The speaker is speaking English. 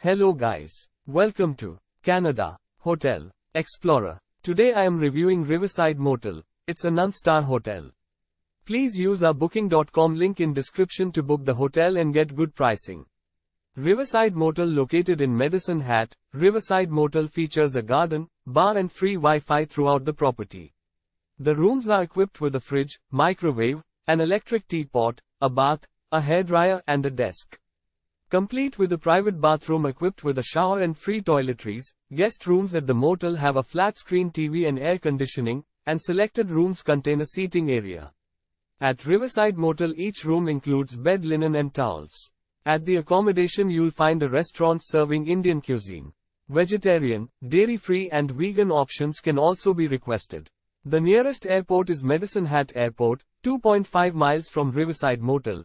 Hello guys. Welcome to Canada Hotel Explorer. Today I am reviewing Riverside Motel. It's a non-star hotel. Please use our booking.com link in description to book the hotel and get good pricing. Riverside Motel located in Medicine Hat, Riverside Motel features a garden, bar and free Wi-Fi throughout the property. The rooms are equipped with a fridge, microwave, an electric teapot, a bath, a hairdryer and a desk. Complete with a private bathroom equipped with a shower and free toiletries, guest rooms at the motel have a flat screen TV and air conditioning, and selected rooms contain a seating area. At Riverside Motel each room includes bed linen and towels. At the accommodation you'll find a restaurant serving Indian cuisine. Vegetarian, dairy-free and vegan options can also be requested. The nearest airport is Medicine Hat Airport, 2.5 miles from Riverside Motel.